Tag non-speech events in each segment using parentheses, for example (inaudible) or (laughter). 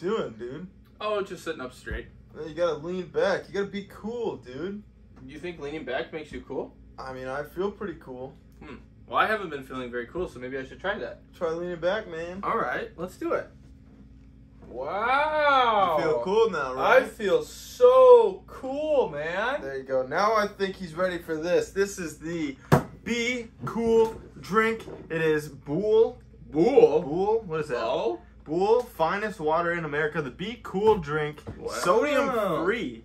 What are you doing, dude? Oh, just sitting up straight. You gotta lean back. You gotta be cool, dude. You think leaning back makes you cool? I mean, I feel pretty cool. Hmm. Well, I haven't been feeling very cool, so maybe I should try that. Try leaning back, man. All right, let's do it. Wow. You feel cool now, right? I feel so cool, man. There you go. Now I think he's ready for this. This is the Be Cool drink. It is Buhl. Buhl. Buhl? What is that? Oh. Buhl, finest water in America. The Be Cool drink. Wow. Sodium free.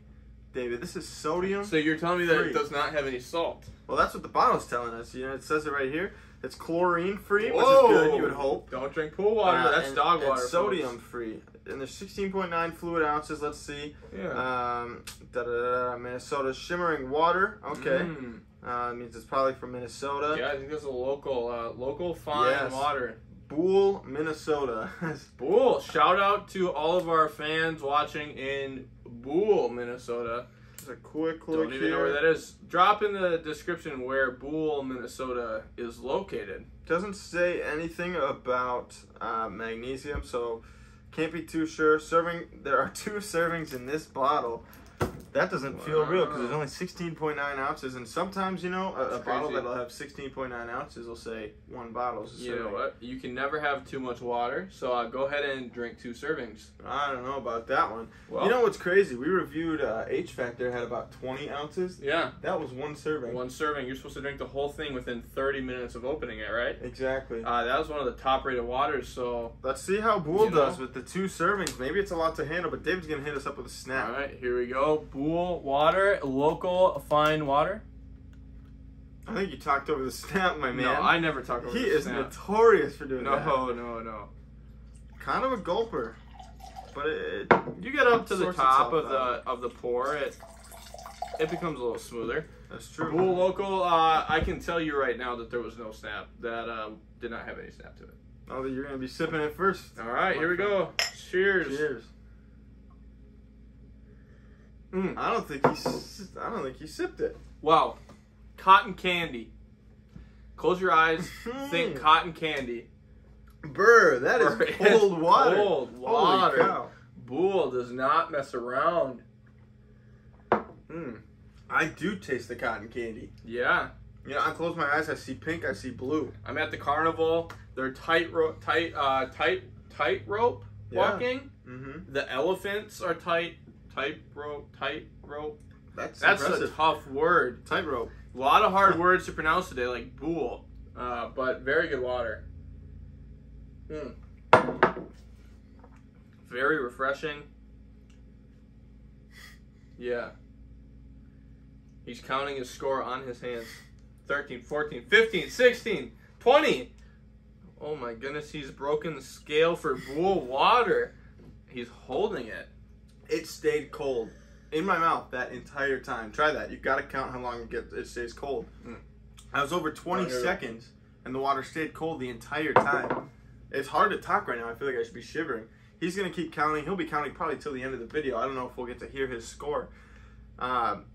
David, this is sodium. So you're telling me that Free. it does not have any salt? Well, that's what the bottle's telling us. You know, it says it right here. It's chlorine free, which is good. You would hope. Don't drink pool water. Uh, That's and- dog water. sodium free. And there's 16.9 fluid ounces. Let's see. Yeah. Um, da, da, da, da, Minnesota shimmering water. Okay. Mm. Uh, it means it's probably from Minnesota. Yeah, I think that's a local, uh, local fine Yes. water. Buhl, Minnesota. (laughs) Buhl. Shout out to all of our fans watching in Buhl, Minnesota. Just a quick look Don't even know where that is. Drop in the description where Buhl, Minnesota is located. Doesn't say anything about uh, magnesium, so can't be too sure. Serving, there are (laughs) two servings in this bottle. That doesn't feel real because there's only 16.9 ounces, and sometimes you know a, a bottle that'll have 16.9 ounces will say one bottle a You know what? You can never have too much water, so uh, go ahead and drink two servings. I don't know about that one. Well, you know what's crazy? We reviewed uh, H Factor had about 20 ounces. yeah, That was one serving. one serving. You're supposed to drink the whole thing within 30 minutes of opening it, right? Exactly. Uh, that was one of the top rated waters, so Let's see how Buhl You know? does with the two servings. Maybe it's a lot to handle, but David's gonna hit us up with a snap. All right, here we go. Buhl water, local fine water. I think you talked over the snap, my man. No, I never talk over he the is notorious for doing No, that. no, no. no. Kind of a gulper, but it, You get up to the top of the of the pour, it it becomes a little smoother. that's true. Buhl local, uh, I can tell you right now that there was no snap. That uh, did not have any snap to it. Oh, you're gonna be sipping it first. All right, here we go. Cheers. Cheers. Mm. I don't think he. I don't think he sipped it. Wow, cotton candy. Close your eyes. (laughs) think Mm. cotton candy. Burr, that is Burr, (laughs) cold it's water. cold Holy water. cow. Buhl does not mess around. Mm. I do taste the cotton candy. Yeah, You know, I close my eyes, I see pink, I see blue. I'm at the carnival. They're tight rope, tight, uh, tight, tight rope Yeah. walking. Mm-hmm. The elephants are tight, tight rope. That's That's impressive. a tough word. tightrope. A lot of hard words to pronounce today, like Buhl, uh, but very good water. Mm. Very refreshing. Yeah. He's counting his score on his hands. 13, 14, 15, 16, 20. Oh my goodness, he's broken the scale for Buhl water. He's holding it. It stayed cold in my mouth that entire time. Try that. You've got to count how long it gets. It stays cold. Mm. I was over 20 Oh, here we go. seconds, and the water stayed cold the entire time. It's hard to talk right now. I feel like I should be shivering. He's gonna keep counting. He'll be counting probably till the end of the video. I don't know if we'll get to hear his score. Um,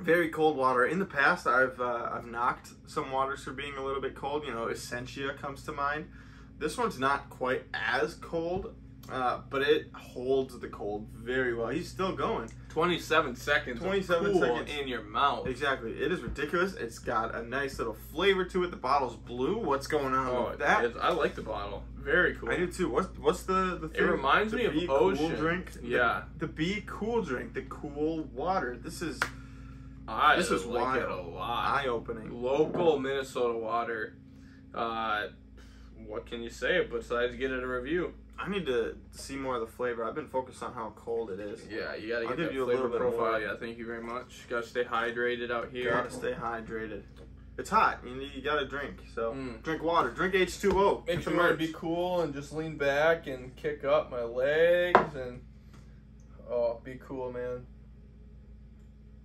very cold water. In the past, I've uh, I've knocked some waters for being a little bit cold. You know, Essentia comes to mind. This one's not quite as cold, uh, but it holds the cold very well. He's still going. 27 seconds. 27 of cool seconds. in your mouth. Exactly. It is ridiculous. It's got a nice little flavor to it. The bottle's blue. What's going on Oh, with that? I like the bottle. Very cool. I do too. What's what's the the thing? reminds The me of ocean. Cool drink. The- Yeah. The, Be Cool drink. The cool water. This is I This is like it a wild. lot. eye opening. Local Minnesota water. Uh, what can you say besides get it a review? I need to see more of the flavor. I've been focused on how cold it is. Yeah, you gotta I'll get give that you a flavor little bit profile. more. Yeah, thank you very much. Gotta stay hydrated out here. Gotta stay hydrated. It's hot. You need, you gotta drink. So Mm. drink water. Drink H two O. Makes me want to be cool and just lean back and kick up my legs and oh, be cool, man.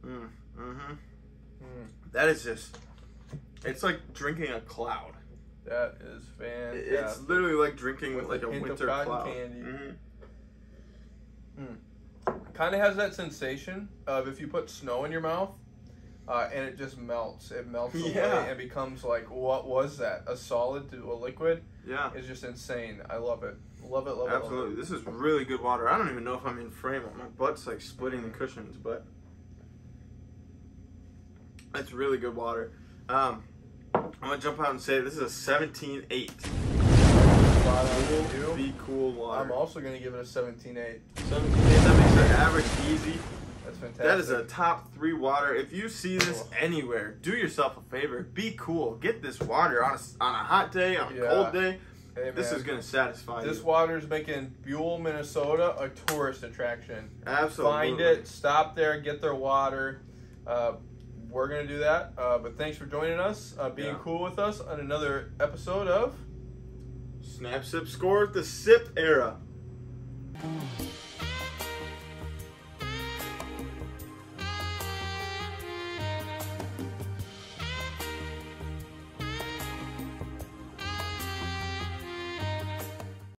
Mm, mm-hmm. Mm, That is just. It's like drinking a cloud. That is fantastic. It's literally like drinking With like a a winter cotton cloud. candy. Mhm. kind of has that sensation of if you put snow in your mouth, uh, and it just melts. It melts (laughs) Yeah. away and becomes like what was that? A solid to a liquid? Yeah. It's just insane. I love it. Love it. Love it. Absolutely. This is really good water. I don't even know if I'm in frame. My butt's like splitting the cushions, but it's really good water. Um, I'm gonna jump out and say this is a 17.8. Spot on Cool, be cool water. I'm also gonna give it a 17.8. 17.8. That makes it average easy. That's fantastic. That is a top three water. If you see this anywhere, do yourself a favor. Be cool. Get this water on a, on a hot day, on a Yeah. cold day. Hey, This is gonna satisfy This you. water is making Buhl, Minnesota, a tourist attraction. Absolutely. Find it, stop there, get their water. Uh, we're gonna do that. Uh, but thanks for joining us, uh, being Yeah. cool with us on another episode of. Snap, sip, score. The sip era.